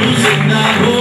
music now.